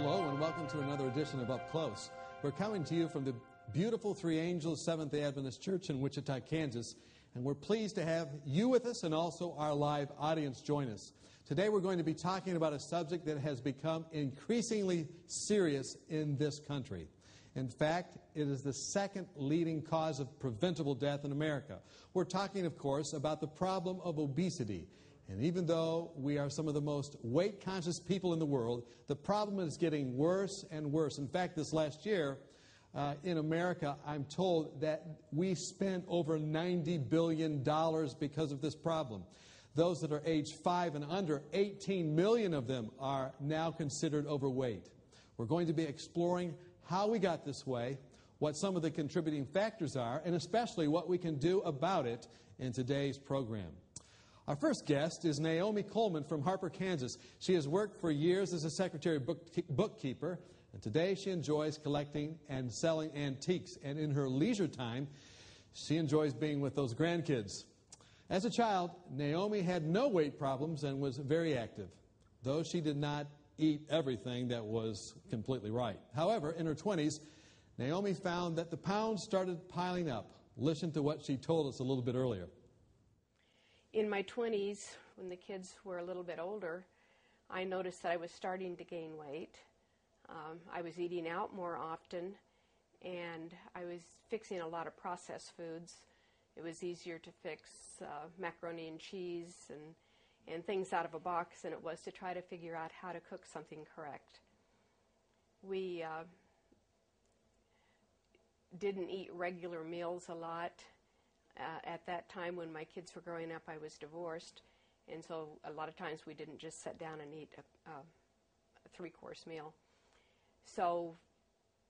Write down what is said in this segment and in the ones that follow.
Hello, and welcome to another edition of Up Close. We're coming to you from the beautiful Three Angels Seventh day Adventist Church in Wichita, Kansas, and we're pleased to have you with us and also our live audience join us. Today, we're going to be talking about a subject that has become increasingly serious in this country. In fact, it is the second leading cause of preventable death in America. We're talking, of course, about the problem of obesity. And even though we are some of the most weight conscious people in the world, the problem is getting worse and worse. In fact, this last year uh, in America, I'm told that we spent over $90 billion because of this problem. Those that are age 5 and under, 18 million of them are now considered overweight. We're going to be exploring how we got this way, what some of the contributing factors are, and especially what we can do about it in today's program. Our first guest is Naomi Coleman from Harper, Kansas. She has worked for years as a secretary book, bookkeeper, and today she enjoys collecting and selling antiques. And in her leisure time, she enjoys being with those grandkids. As a child, Naomi had no weight problems and was very active, though she did not eat everything that was completely right. However, in her 20s, Naomi found that the pounds started piling up. Listen to what she told us a little bit earlier. In my 20s, when the kids were a little bit older, I noticed that I was starting to gain weight. Um, I was eating out more often, and I was fixing a lot of processed foods. It was easier to fix uh, macaroni and cheese and and things out of a box than it was to try to figure out how to cook something correct. We uh, didn't eat regular meals a lot. Uh, at that time, when my kids were growing up, I was divorced, and so a lot of times we didn't just sit down and eat a, a, a three course meal. So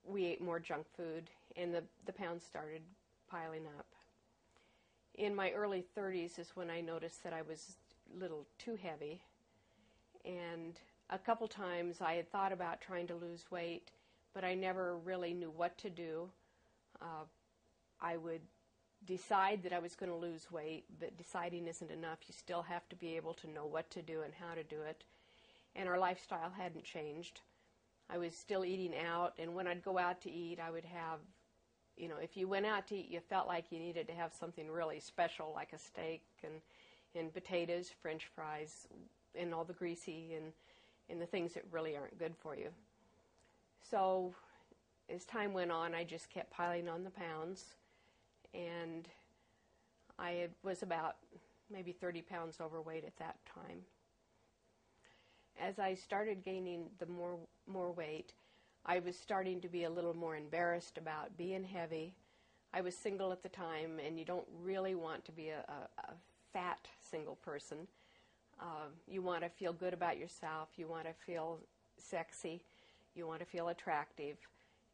we ate more junk food, and the, the pounds started piling up. In my early 30s is when I noticed that I was a little too heavy. And a couple times I had thought about trying to lose weight, but I never really knew what to do. Uh, I would decide that I was going to lose weight, but deciding isn't enough. You still have to be able to know what to do and how to do it. And our lifestyle hadn't changed. I was still eating out, and when I'd go out to eat, I would have, you know, if you went out to eat, you felt like you needed to have something really special, like a steak and and potatoes, French fries, and all the greasy and and the things that really aren't good for you. So as time went on, I just kept piling on the pounds, and I was about maybe 30 pounds overweight at that time. As I started gaining the more more weight, I was starting to be a little more embarrassed about being heavy. I was single at the time, and you don't really want to be a, a, a fat single person. Uh, you want to feel good about yourself. You want to feel sexy. You want to feel attractive.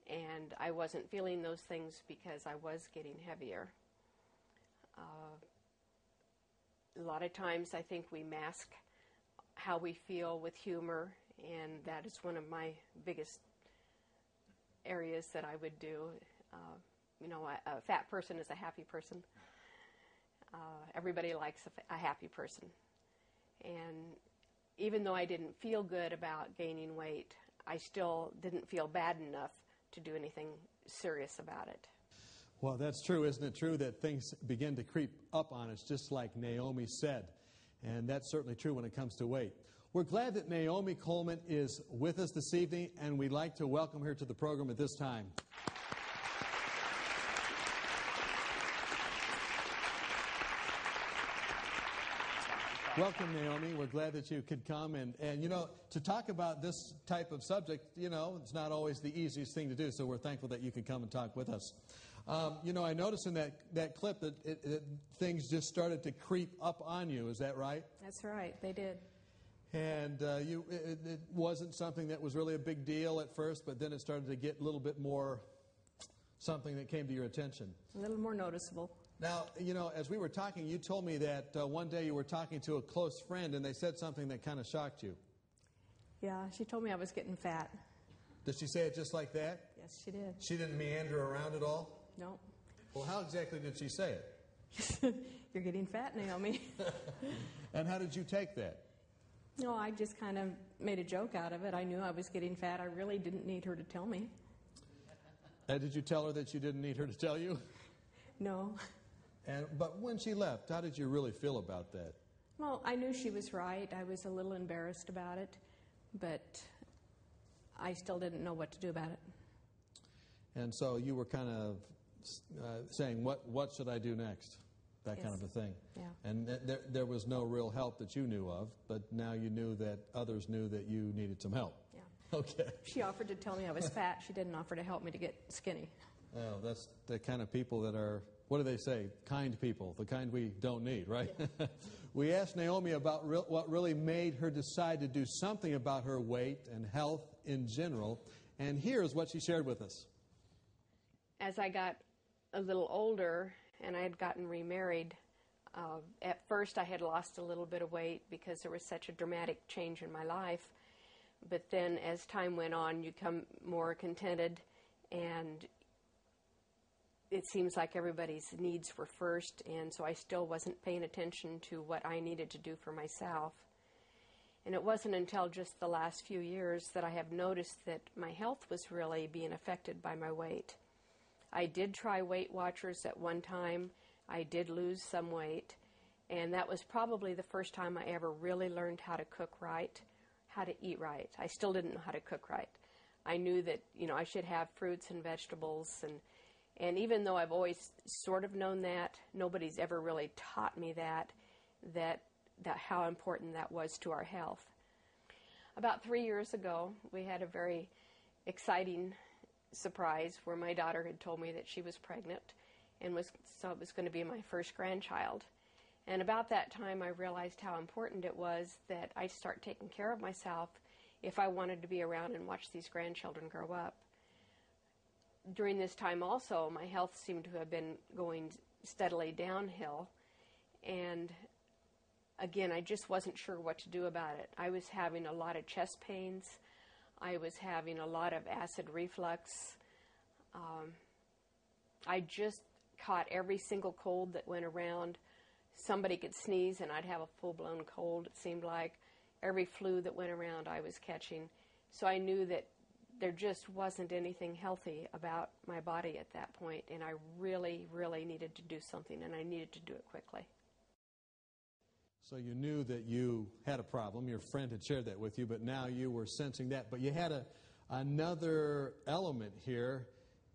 And I wasn't feeling those things because I was getting heavier. Uh, a lot of times I think we mask how we feel with humor, and that is one of my biggest areas that I would do. Uh, you know, a, a fat person is a happy person. Uh, everybody likes a, a happy person. And even though I didn't feel good about gaining weight, I still didn't feel bad enough to do anything serious about it. Well, that's true. Isn't it true that things begin to creep up on us, just like Naomi said? And that's certainly true when it comes to weight. We're glad that Naomi Coleman is with us this evening, and we'd like to welcome her to the program at this time. Welcome, Naomi. We're glad that you could come. And, and, you know, to talk about this type of subject, you know, it's not always the easiest thing to do. So we're thankful that you could come and talk with us. Um, you know, I noticed in that, that clip that, it, that things just started to creep up on you. Is that right? That's right. They did. And uh, you, it, it wasn't something that was really a big deal at first, but then it started to get a little bit more something that came to your attention. A little more noticeable. Now, you know, as we were talking, you told me that uh, one day you were talking to a close friend and they said something that kind of shocked you. Yeah, she told me I was getting fat. Did she say it just like that? Yes, she did. She didn't meander around at all? No. Well, how exactly did she say it? You're getting fat, Naomi. and how did you take that? No, I just kind of made a joke out of it. I knew I was getting fat. I really didn't need her to tell me. And did you tell her that you didn't need her to tell you? No. And, but when she left, how did you really feel about that? Well, I knew she was right. I was a little embarrassed about it, but I still didn't know what to do about it. And so you were kind of uh, saying, what, what should I do next? That kind of a thing. Yeah. And th- there, there was no real help that you knew of, but now you knew that others knew that you needed some help. Yeah. Okay. She offered to tell me I was fat. She didn't offer to help me to get skinny. Well, that's the kind of people that are, what do they say? Kind people, the kind we don't need, right? we asked Naomi about re- what really made her decide to do something about her weight and health in general. And here's what she shared with us. As I got a little older and I had gotten remarried, uh, at first I had lost a little bit of weight because there was such a dramatic change in my life. But then as time went on, you become more contented and it seems like everybody's needs were first, and so I still wasn't paying attention to what I needed to do for myself. And it wasn't until just the last few years that I have noticed that my health was really being affected by my weight. I did try Weight Watchers at one time. I did lose some weight, and that was probably the first time I ever really learned how to cook right, how to eat right. I still didn't know how to cook right. I knew that, you know, I should have fruits and vegetables and and even though I've always sort of known that, nobody's ever really taught me that that that how important that was to our health. About 3 years ago, we had a very exciting surprise where my daughter had told me that she was pregnant and was so it was going to be my first grandchild. And about that time I realized how important it was that I start taking care of myself if I wanted to be around and watch these grandchildren grow up. During this time also my health seemed to have been going steadily downhill and again I just wasn't sure what to do about it. I was having a lot of chest pains. I was having a lot of acid reflux. Um, I just caught every single cold that went around. Somebody could sneeze and I'd have a full blown cold, it seemed like. Every flu that went around, I was catching. So I knew that there just wasn't anything healthy about my body at that point, and I really, really needed to do something, and I needed to do it quickly. So you knew that you had a problem. Your friend had shared that with you, but now you were sensing that. But you had a, another element here.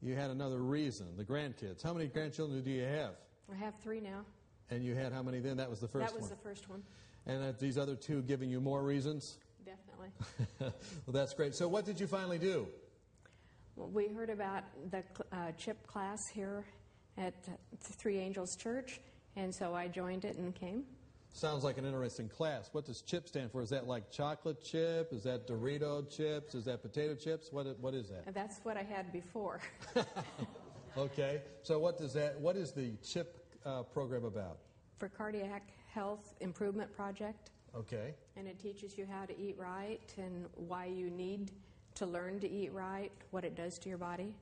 You had another reason. The grandkids. How many grandchildren do you have? I have three now. And you had how many then? That was the first that was one. the first one, and these other two giving you more reasons? Definitely. well, that's great. So what did you finally do? Well, we heard about the uh, chip class here at uh, Three Angels Church, and so I joined it and came. Sounds like an interesting class. What does CHIP stand for? Is that like chocolate chip? Is that Dorito chips? Is that potato chips? What, what is that? That's what I had before. Okay. So what does that? What is the CHIP uh, program about? for Cardiac Health Improvement Project, Okay. and it teaches you how to eat right and why you need to learn to eat right, what it does to your body.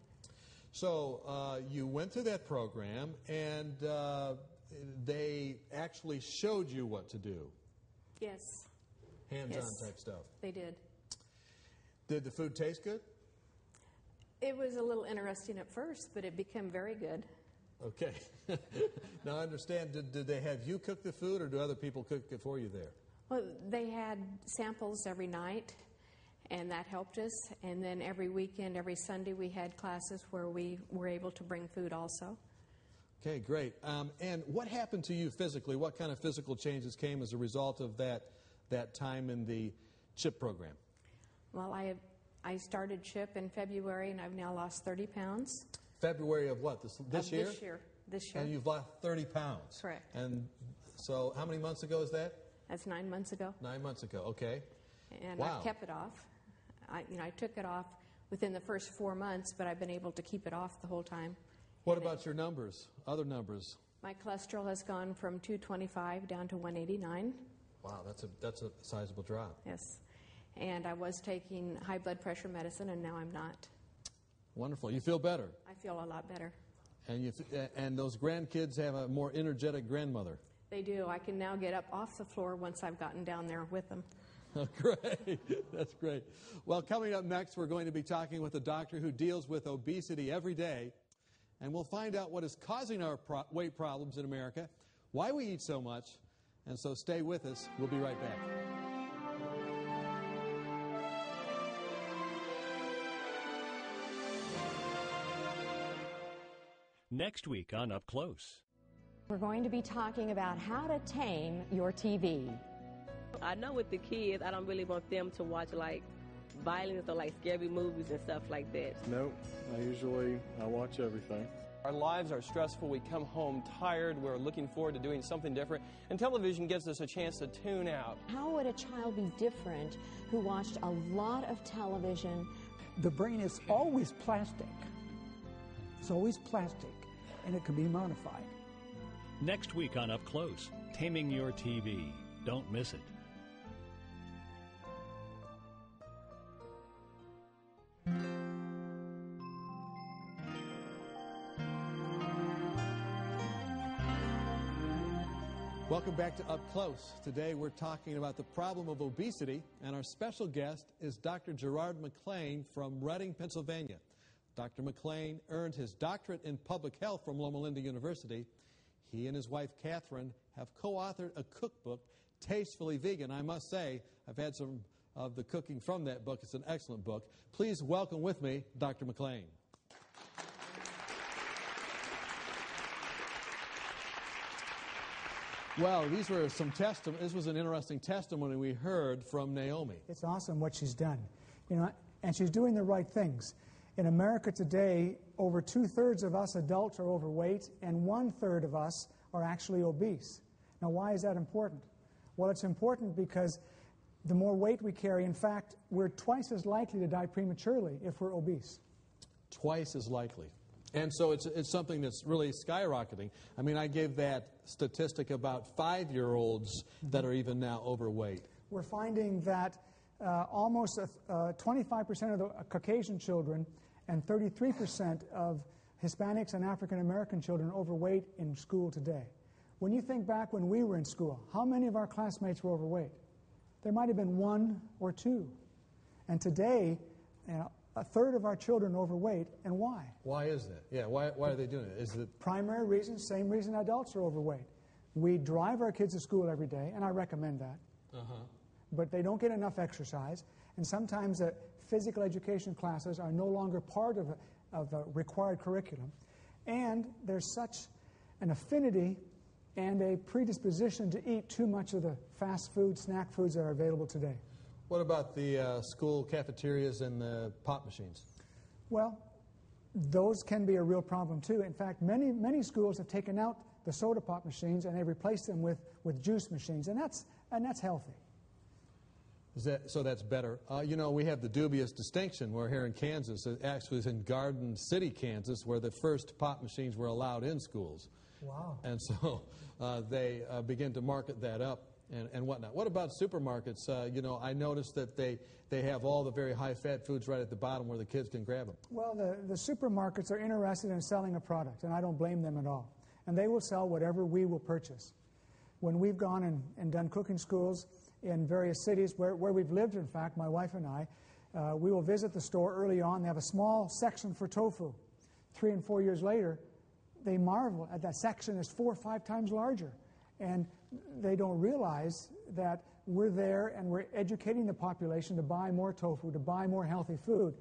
So uh, you went through that program, and uh, they actually showed you what to do, Yes, hands-on Yes. type stuff. they did. Did the food taste good? It was a little interesting at first, but it became very good. Okay. now I understand. Did, did they have you cook the food, or do other people cook it for you there? Well, they had samples every night, and that helped us. And then every weekend, every Sunday, we had classes where we were able to bring food also. Okay, great. Um, and what happened to you physically? What kind of physical changes came as a result of that that time in the CHIP program? Well, I, I started CHIP in February, and I've now lost 30 pounds. February of what? This, this Of year? This year. This year. And you've lost 30 pounds. Correct. And so, how many months ago is that? That's nine months ago. Nine months ago. Okay. And Wow. I've kept it off. I, you know, I took it off within the first four months, but I've been able to keep it off the whole time. What And it- about your numbers? Other numbers? My cholesterol has gone from 225 down to 189. Wow, that's a that's a sizable drop. Yes. And I was taking high blood pressure medicine, and now I'm not. Wonderful. You feel better, I feel a lot better. and you and those grandkids have a more energetic grandmother. They do. I can now get up off the floor once I've gotten down there with them. great. That's great. Well, coming up next, we're going to be talking with a doctor who deals with obesity every day, and we'll find out what is causing our pro- weight problems in America, why we eat so much, and so stay with us. We'll be right back. Next week on Up Close. We're going to be talking about how to tame your TV. I know with the kids, I don't really want them to watch like violence or like scary movies and stuff like that. Nope. I usually I watch everything. Our lives are stressful. We come home tired. We're looking forward to doing something different. And television gives us a chance to tune out. How would a child be different who watched a lot of television? The brain is always plastic. It's always plastic, and it can be modified. Next week on Up Close, Taming Your TV. Don't miss it. Welcome back to Up Close. Today we're talking about the problem of obesity, and our special guest is Dr. Gerard McLean from Reading, Pennsylvania. Dr. McLean earned his doctorate in public health from Loma Linda University. He and his wife Catherine have co authored a cookbook, Tastefully Vegan. I must say, I've had some of the cooking from that book. It's an excellent book. Please welcome with me Dr. McLean. Well, these were some testimony. This was an interesting testimony we heard from Naomi. It's awesome what she's done, you know, and she's doing the right things. In America today, over two thirds of us adults are overweight, and one third of us are actually obese. Now, why is that important? Well, it's important because the more weight we carry, in fact, we're twice as likely to die prematurely if we're obese. Twice as likely. And so it's, it's something that's really skyrocketing. I mean, I gave that statistic about five year olds that are even now overweight. We're finding that uh, almost uh, 25% of the Caucasian children and 33% of Hispanics and African American children overweight in school today. When you think back when we were in school, how many of our classmates were overweight? There might have been one or two. And today, you know, a third of our children overweight, and why? Why is that? Yeah, why, why are they doing it? Is the primary reason? Same reason adults are overweight. We drive our kids to school every day, and I recommend that. Uh-huh. But they don't get enough exercise, and sometimes the physical education classes are no longer part of a, of a required curriculum. And there's such an affinity and a predisposition to eat too much of the fast food, snack foods that are available today. What about the uh, school cafeterias and the pop machines? Well, those can be a real problem too. In fact, many, many schools have taken out the soda pop machines and they've replaced them with, with juice machines, and that's, and that's healthy. That, so that's better. Uh, you know, we have the dubious distinction. We're here in Kansas. It actually is in Garden City, Kansas, where the first pop machines were allowed in schools. Wow. And so uh, they uh, begin to market that up and, and whatnot. What about supermarkets? Uh, you know, I noticed that they, they have all the very high fat foods right at the bottom where the kids can grab them. Well, the, the supermarkets are interested in selling a product, and I don't blame them at all. And they will sell whatever we will purchase. When we've gone and, and done cooking schools in various cities where, where we've lived, in fact, my wife and I, uh, we will visit the store early on. They have a small section for tofu. Three and four years later, they marvel at that section is four or five times larger. And they don't realize that we're there and we're educating the population to buy more tofu, to buy more healthy food.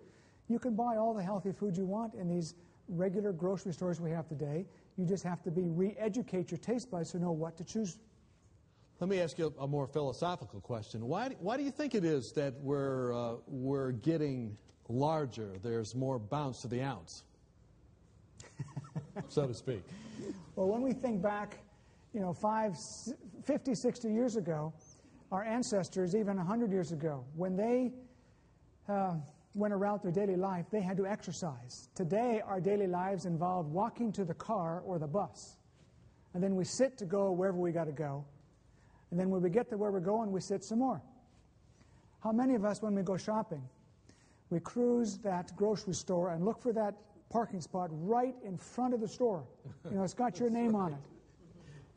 You can buy all the healthy food you want in these regular grocery stores we have today. You just have to be re-educate your taste buds to know what to choose. Let me ask you a more philosophical question. Why, why do you think it is that we're, uh, we're getting larger? There's more bounce to the ounce, so to speak. Well, when we think back you know, five, 50, 60 years ago, our ancestors, even 100 years ago, when they uh, went around their daily life, they had to exercise. Today, our daily lives involve walking to the car or the bus. And then we sit to go wherever we got to go. And then when we get to where we're going, we sit some more. How many of us, when we go shopping, we cruise that grocery store and look for that parking spot right in front of the store? You know, it's got your name on it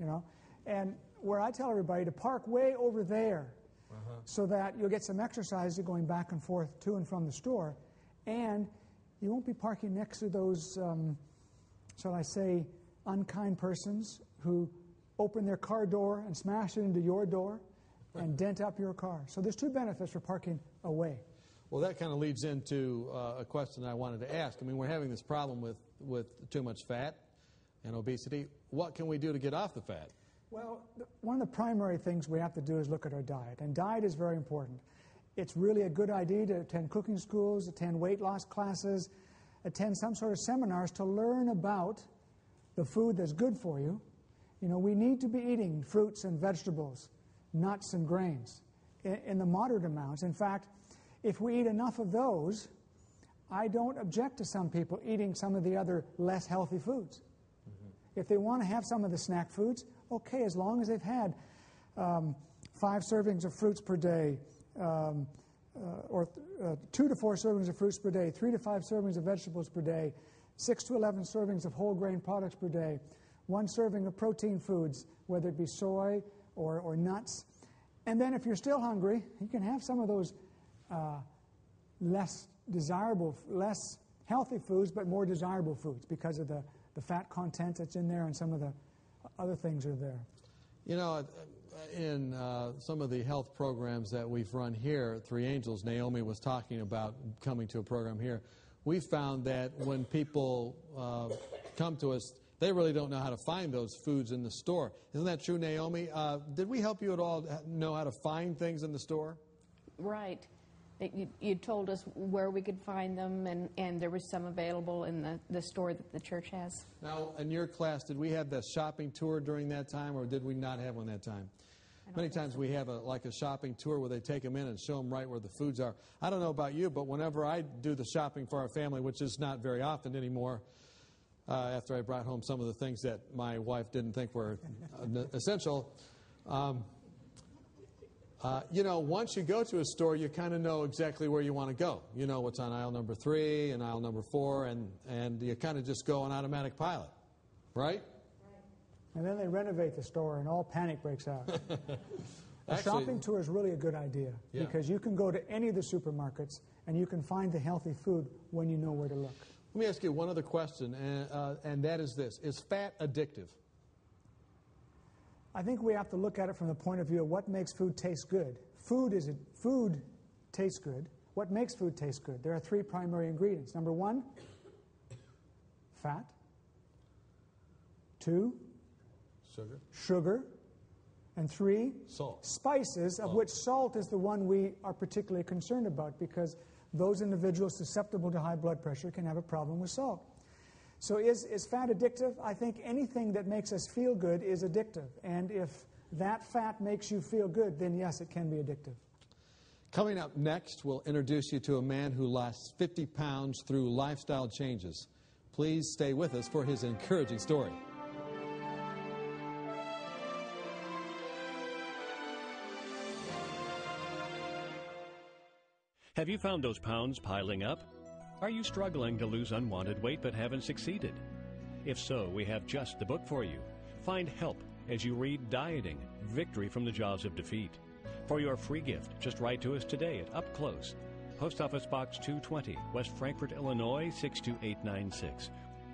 you know. And where I tell everybody to park way over there, uh-huh. so that you'll get some exercise going back and forth to and from the store, and you won't be parking next to those, um, shall I say, unkind persons who open their car door and smash it into your door and dent up your car. So there's two benefits for parking away. Well, that kind of leads into uh, a question I wanted to ask. I mean, we're having this problem with, with too much fat and obesity. What can we do to get off the fat? Well, one of the primary things we have to do is look at our diet, and diet is very important. It's really a good idea to attend cooking schools, attend weight loss classes, attend some sort of seminars to learn about the food that's good for you. You know, we need to be eating fruits and vegetables, nuts and grains in, in the moderate amounts. In fact, if we eat enough of those, I don't object to some people eating some of the other less healthy foods. Mm-hmm. If they want to have some of the snack foods, okay, as long as they've had um, five servings of fruits per day, um, uh, or uh, two to four servings of fruits per day, three to five servings of vegetables per day, six to 11 servings of whole grain products per day, one serving of protein foods, whether it be soy or, or nuts. And then if you're still hungry, you can have some of those uh, less desirable, less healthy foods, but more desirable foods because of the, the fat content that's in there and some of the other things are there. You know, in uh, some of the health programs that we've run here Three Angels, Naomi was talking about coming to a program here. We found that when people uh, come to us, they really don't know how to find those foods in the store. Isn't that true, Naomi? Uh, did we help you at all know how to find things in the store? Right. You, you, told us where we could find them, and, and there was some available in the, the store that the church has. Now, in your class, did we have the shopping tour during that time, or did we not have one that time? Many times so. we have a, like a shopping tour where they take them in and show them right where the foods are. I don't know about you, but whenever I do the shopping for our family, which is not very often anymore, after I brought home some of the things that my wife didn't think were essential, um, uh, you know, once you go to a store, you kind of know exactly where you want to go. You know what's on aisle number three and aisle number four, and, and you kind of just go on automatic pilot, right? And then they renovate the store, and all panic breaks out. a Actually, shopping tour is really a good idea yeah. because you can go to any of the supermarkets and you can find the healthy food when you know where to look. Let me ask you one other question, and, uh, and that is this Is fat addictive? I think we have to look at it from the point of view of what makes food taste good. Food is a, food tastes good. What makes food taste good? There are three primary ingredients. Number one, fat. Two, sugar. Sugar. And three, salt. Spices, of which salt is the one we are particularly concerned about because those individuals susceptible to high blood pressure can have a problem with salt. So is, is fat addictive? I think anything that makes us feel good is addictive. And if that fat makes you feel good, then yes, it can be addictive. Coming up next, we'll introduce you to a man who lost 50 pounds through lifestyle changes. Please stay with us for his encouraging story. Have you found those pounds piling up? Are you struggling to lose unwanted weight but haven't succeeded? If so, we have just the book for you. Find help as you read Dieting Victory from the Jaws of Defeat. For your free gift, just write to us today at Up Close, Post Office Box 220, West Frankfort, Illinois 62896.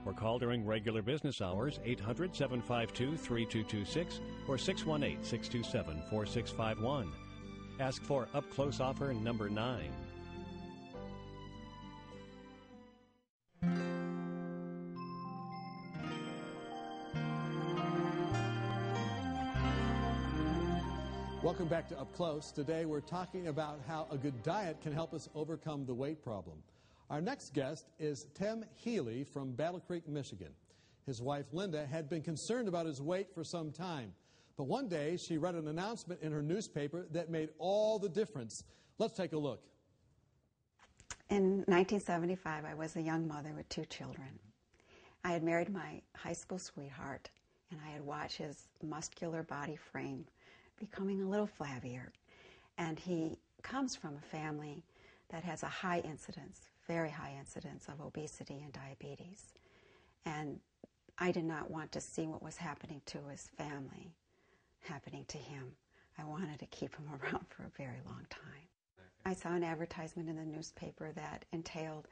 Or call during regular business hours 800 752 3226 or 618 627 4651. Ask for Up Close offer number 9. Welcome back to Up Close. Today we're talking about how a good diet can help us overcome the weight problem. Our next guest is Tim Healy from Battle Creek, Michigan. His wife Linda had been concerned about his weight for some time, but one day she read an announcement in her newspaper that made all the difference. Let's take a look. In 1975, I was a young mother with two children. I had married my high school sweetheart, and I had watched his muscular body frame becoming a little flabbier. And he comes from a family that has a high incidence, very high incidence of obesity and diabetes. And I did not want to see what was happening to his family happening to him. I wanted to keep him around for a very long time. I saw an advertisement in the newspaper that entailed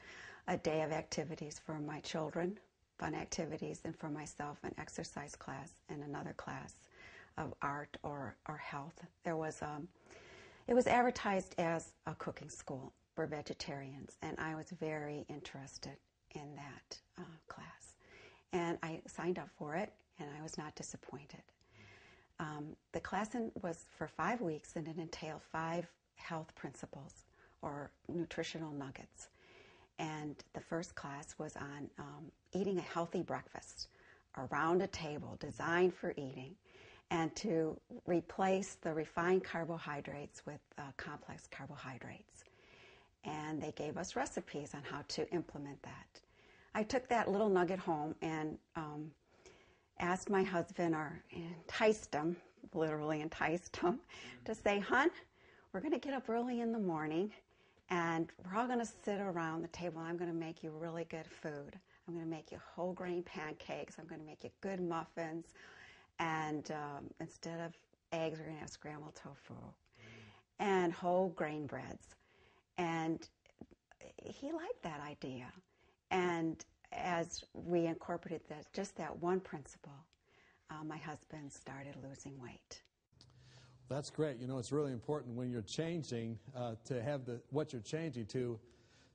a day of activities for my children, fun activities, and for myself, an exercise class and another class of art or, or health. There was um, it was advertised as a cooking school for vegetarians, and I was very interested in that uh, class. And I signed up for it, and I was not disappointed. Um, the class in, was for five weeks, and it entailed five health principles or nutritional nuggets. And the first class was on um, eating a healthy breakfast around a table designed for eating and to replace the refined carbohydrates with uh, complex carbohydrates. And they gave us recipes on how to implement that. I took that little nugget home and um, asked my husband, or enticed him, literally enticed him, to say, Hun, we're going to get up early in the morning and we're all going to sit around the table I'm going to make you really good food. I'm going to make you whole grain pancakes. I'm going to make you good muffins. And um, instead of eggs, we're going to have scrambled tofu and whole grain breads. And he liked that idea. And as we incorporated that, just that one principle, uh, my husband started losing weight. That's great. You know, it's really important when you're changing uh, to have the what you're changing to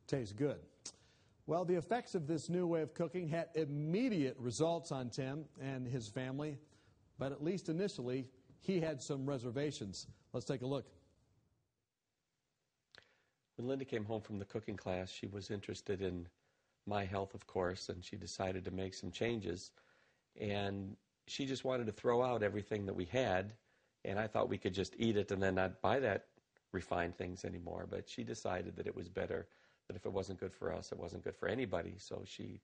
taste good. Well, the effects of this new way of cooking had immediate results on Tim and his family, but at least initially, he had some reservations. Let's take a look. When Linda came home from the cooking class, she was interested in my health, of course, and she decided to make some changes. And she just wanted to throw out everything that we had and I thought we could just eat it and then not buy that refined things anymore. But she decided that it was better, that if it wasn't good for us, it wasn't good for anybody, so she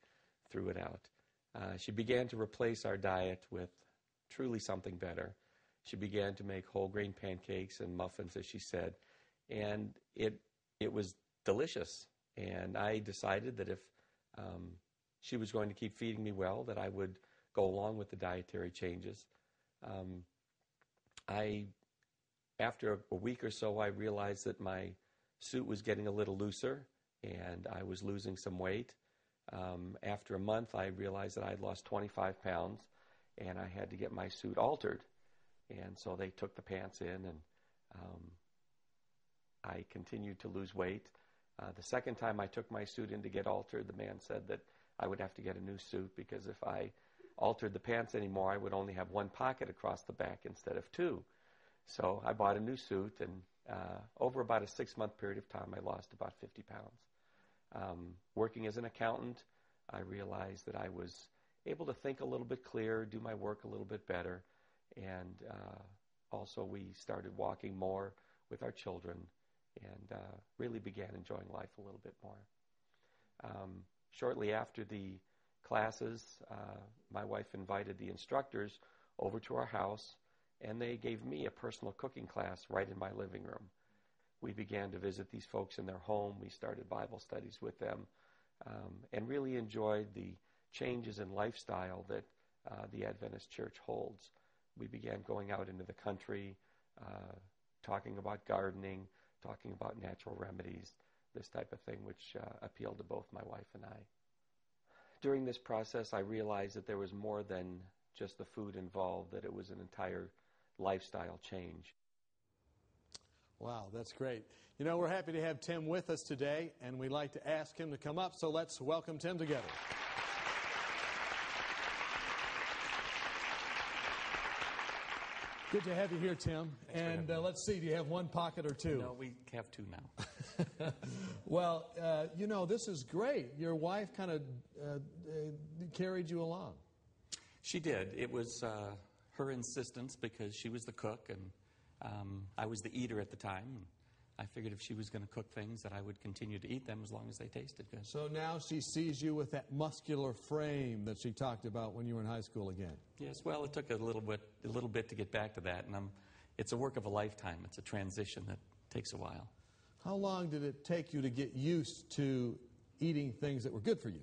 threw it out. Uh, she began to replace our diet with truly something better. She began to make whole grain pancakes and muffins, as she said, and it it was delicious. And I decided that if um, she was going to keep feeding me well, that I would go along with the dietary changes. Um, I, after a week or so, I realized that my suit was getting a little looser and I was losing some weight. Um, after a month, I realized that I had lost 25 pounds and I had to get my suit altered. And so they took the pants in and um, I continued to lose weight. Uh, the second time I took my suit in to get altered, the man said that I would have to get a new suit because if I altered the pants anymore, I would only have one pocket across the back instead of two. So I bought a new suit, and uh, over about a six month period of time, I lost about 50 pounds. Um, working as an accountant, I realized that I was able to think a little bit clearer, do my work a little bit better, and uh, also we started walking more with our children and uh, really began enjoying life a little bit more. Um, shortly after the classes, uh, my wife invited the instructors over to our house, and they gave me a personal cooking class right in my living room. We began to visit these folks in their home. We started Bible studies with them um, and really enjoyed the changes in lifestyle that uh, the Adventist Church holds. We began going out into the country, uh, talking about gardening, talking about natural remedies, this type of thing, which uh, appealed to both my wife and I during this process, I realized that there was more than just the food involved, that it was an entire lifestyle change. Wow, that's great. You know, we're happy to have Tim with us today, and we'd like to ask him to come up, so let's welcome Tim together. Good to have you here, Tim. Thanks and uh, let's see, do you have one pocket or two? No, we have two now. well, uh, you know, this is great. Your wife kind of uh, uh, carried you along. She did. It was uh, her insistence because she was the cook and um, I was the eater at the time. I figured if she was going to cook things, that I would continue to eat them as long as they tasted good. So now she sees you with that muscular frame that she talked about when you were in high school again. Yes, well, it took a little bit, a little bit to get back to that, and I'm, it's a work of a lifetime. It's a transition that takes a while. How long did it take you to get used to eating things that were good for you?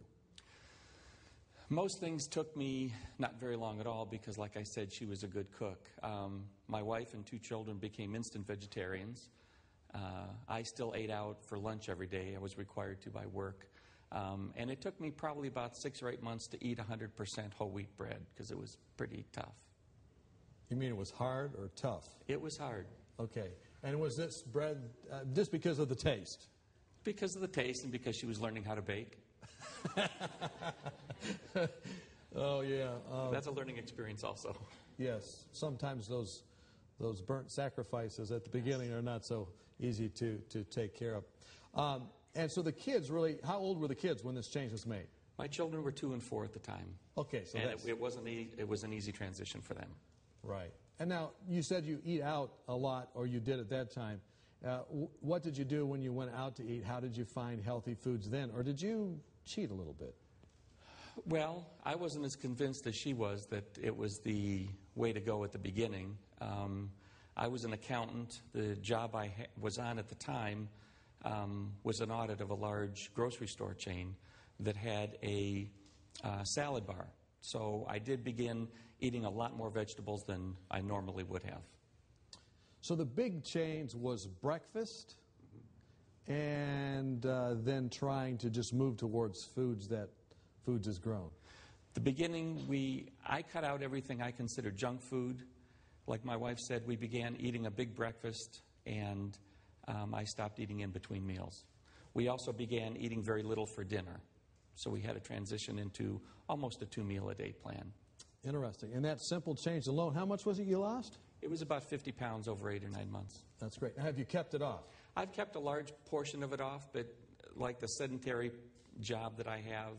Most things took me not very long at all because, like I said, she was a good cook. Um, my wife and two children became instant vegetarians. Uh, I still ate out for lunch every day. I was required to by work. Um, and it took me probably about six or eight months to eat 100% whole wheat bread because it was pretty tough. You mean it was hard or tough? It was hard. Okay. And was this bread uh, just because of the taste? Because of the taste and because she was learning how to bake. oh, yeah. Um, That's a learning experience, also. Yes. Sometimes those, those burnt sacrifices at the beginning are not so easy to, to take care of. Um, and so the kids really, how old were the kids when this change was made? My children were two and four at the time. Okay, so it, it wasn't e- it was an easy transition for them. right. And now you said you eat out a lot, or you did at that time. Uh, w- what did you do when you went out to eat? How did you find healthy foods then, or did you cheat a little bit? Well, I wasn't as convinced as she was that it was the way to go at the beginning. Um, I was an accountant. The job I ha- was on at the time um, was an audit of a large grocery store chain that had a uh, salad bar. So I did begin eating a lot more vegetables than I normally would have. So the big change was breakfast, and uh, then trying to just move towards foods that foods has grown. The beginning, we I cut out everything I considered junk food. Like my wife said, we began eating a big breakfast, and um, I stopped eating in between meals. We also began eating very little for dinner, so we had a transition into almost a two meal a day plan. Interesting. And that simple change alone, how much was it you lost? It was about 50 pounds over eight or nine months. That's great. Now, have you kept it off? I've kept a large portion of it off, but like the sedentary job that I have,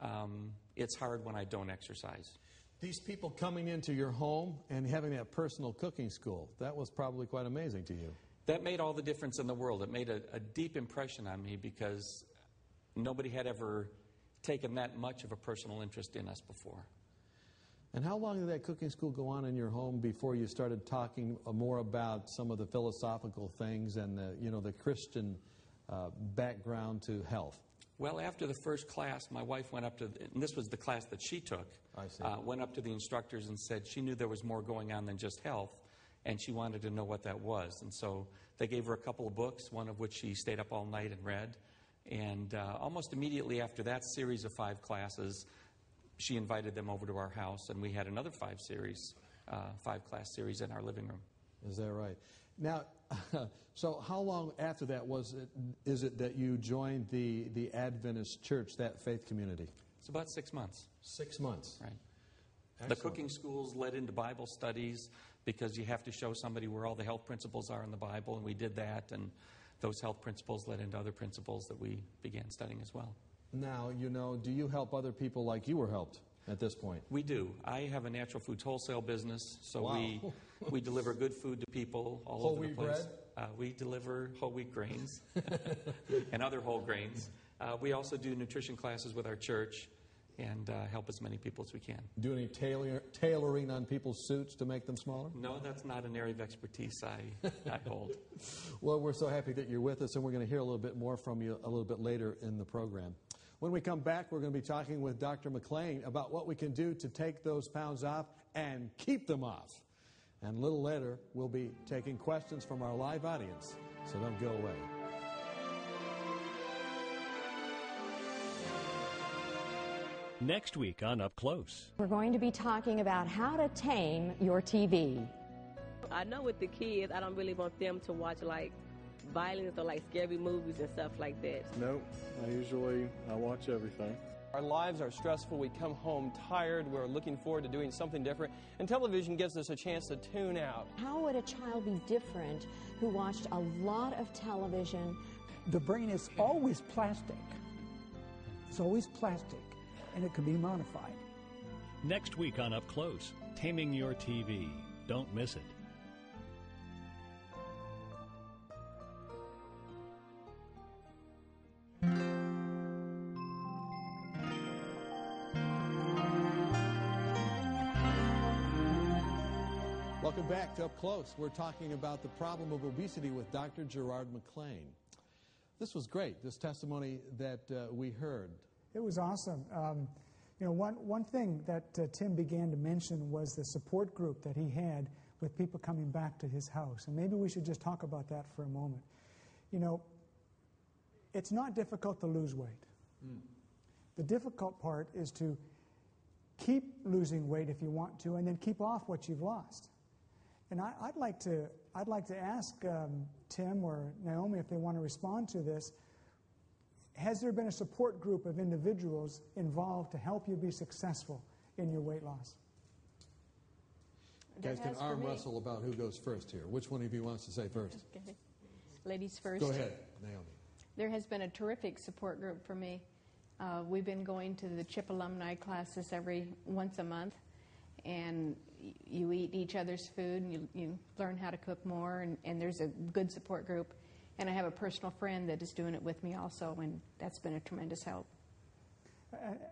um, it's hard when I don't exercise. These people coming into your home and having that personal cooking school, that was probably quite amazing to you. That made all the difference in the world. It made a, a deep impression on me because nobody had ever taken that much of a personal interest in us before. And how long did that cooking school go on in your home before you started talking uh, more about some of the philosophical things and the, you know, the Christian uh, background to health? Well, after the first class, my wife went up to, and this was the class that she took, I see. Uh, went up to the instructors and said she knew there was more going on than just health, and she wanted to know what that was. And so they gave her a couple of books, one of which she stayed up all night and read. And uh, almost immediately after that series of five classes, she invited them over to our house, and we had another five series, uh, five class series in our living room. Is that right? Now, so how long after that was it, is it that you joined the, the Adventist church, that faith community? It's about six months. Six months. Right. Excellent. The cooking schools led into Bible studies because you have to show somebody where all the health principles are in the Bible, and we did that. And those health principles led into other principles that we began studying as well. Now, you know, do you help other people like you were helped at this point? We do. I have a natural foods wholesale business, so Wow. we we deliver good food to people all Whole over the place. Uh, we deliver whole wheat grains and other whole grains. Uh, we also do nutrition classes with our church and uh, help as many people as we can. Do any tailor, tailoring on people's suits to make them smaller? No, that's not an area of expertise I, I hold. Well, we're so happy that you're with us, and we're going to hear a little bit more from you a little bit later in the program. When we come back, we're going to be talking with Dr. McLean about what we can do to take those pounds off and keep them off. And a little later, we'll be taking questions from our live audience, so don't go away. Next week on Up Close. We're going to be talking about how to tame your TV. I know with the kids, I don't really want them to watch like violence or like scary movies and stuff like that. Nope. I usually I watch everything. Our lives are stressful. We come home tired. We're looking forward to doing something different. And television gives us a chance to tune out. How would a child be different who watched a lot of television? The brain is always plastic. It's always plastic, and it can be modified. Next week on Up Close, Taming Your TV. Don't miss it. Back to Up Close. We're talking about the problem of obesity with Dr. Gerard McLean. This was great, this testimony that uh, we heard. It was awesome. Um, You know, one, one thing that uh, Tim began to mention was the support group that he had with people coming back to his house. And maybe we should just talk about that for a moment. You know, it's not difficult to lose weight. Mm. The difficult part is to keep losing weight if you want to, and then keep off what you've lost. And I, would like to, I'd like to ask um, Tim or Naomi if they want to respond to this. Has there been a support group of individuals involved to help you be successful in your weight loss? You guys can arm wrestle about who goes first here. Which one of you wants to say first? Okay. Ladies first. Go ahead, Naomi. There has been a terrific support group for me. Uh, we've been going to the CHIP alumni classes every once a month, and you eat each other's food, and you, you learn how to cook more, and, and there's a good support group. And I have a personal friend that is doing it with me also, and that's been a tremendous help.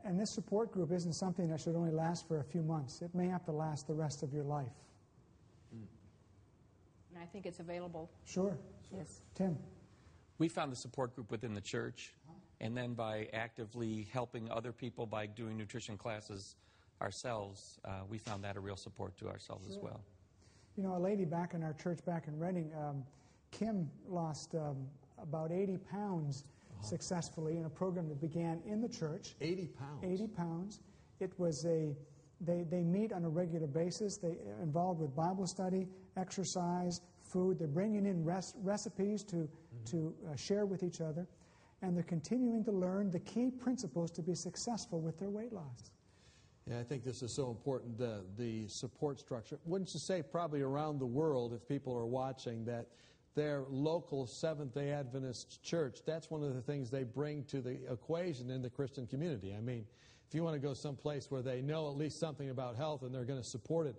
And this support group isn't something that should only last for a few months. It may have to last the rest of your life. Mm. And I think it's available. Sure. Yes. Tim. We found the support group within the church, and then by actively helping other people by doing nutrition classes ourselves, uh, we found that a real support to ourselves sure. as well. You know, a lady back in our church back in Reading, um, Kim lost um, about 80 pounds uh-huh. successfully in a program that began in the church. 80 pounds? 80 pounds. It was a, they, they meet on a regular basis. They are involved with Bible study, exercise, food. They're bringing in res- recipes to, mm-hmm. to uh, share with each other. And they're continuing to learn the key principles to be successful with their weight loss. Yeah, I think this is so important, uh, the support structure. Wouldn't you say, probably around the world, if people are watching, that their local Seventh day Adventist church, that's one of the things they bring to the equation in the Christian community. I mean, if you want to go someplace where they know at least something about health and they're going to support it,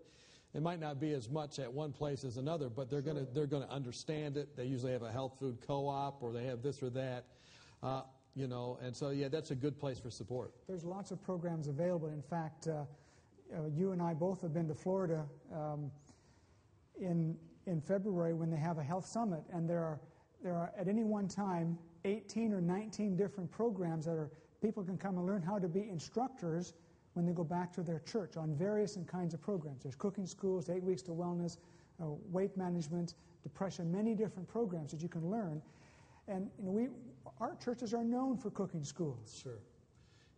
it might not be as much at one place as another, but they're going to they're going to understand it. They usually have a health food co-op, or they have this or that, uh, you know. And so, yeah, that's a good place for support. There's lots of programs available. In fact, uh, uh, you and I both have been to Florida um, in in February when they have a health summit, and there are there are at any one time 18 or 19 different programs that are people can come and learn how to be instructors when they go back to their church on various and kinds of programs. There's cooking schools, eight weeks to wellness, uh, weight management, depression, many different programs that you can learn. And you know, we, our churches are known for cooking schools. Sure.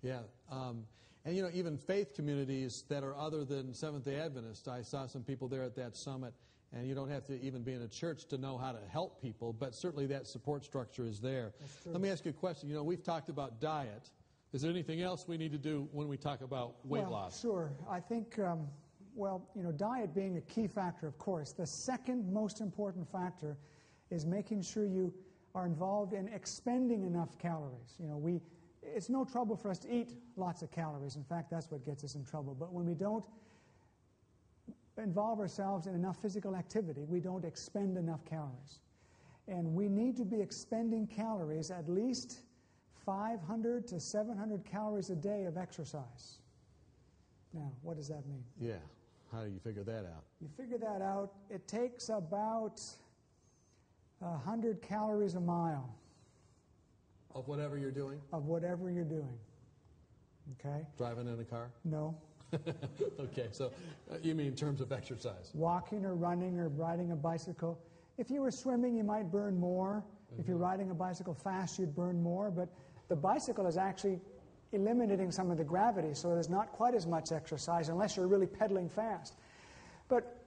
Yeah. Um, and you know, even faith communities that are other than Seventh day Adventist, I saw some people there at that summit and you don't have to even be in a church to know how to help people, but certainly that support structure is there. Let me ask you a question. You know, we've talked about diet. Is there anything else we need to do when we talk about weight well, loss? Sure. I think, um, well, you know, diet being a key factor, of course. The second most important factor is making sure you are involved in expending enough calories. You know, we, it's no trouble for us to eat lots of calories. In fact, that's what gets us in trouble. But when we don't involve ourselves in enough physical activity, we don't expend enough calories. And we need to be expending calories at least 500 to 700 calories a day of exercise. Now, what does that mean? Yeah. How do you figure that out? You figure that out. It takes about 100 calories a mile. Of whatever you're doing? Of whatever you're doing. Okay? Driving in a car? No. okay, so uh, you mean in terms of exercise? Walking or running or riding a bicycle. If you were swimming, you might burn more. Mm-hmm. If you're mm-hmm. riding a bicycle fast, you'd burn more. But the bicycle is actually eliminating some of the gravity, so there's not quite as much exercise unless you're really pedaling fast. But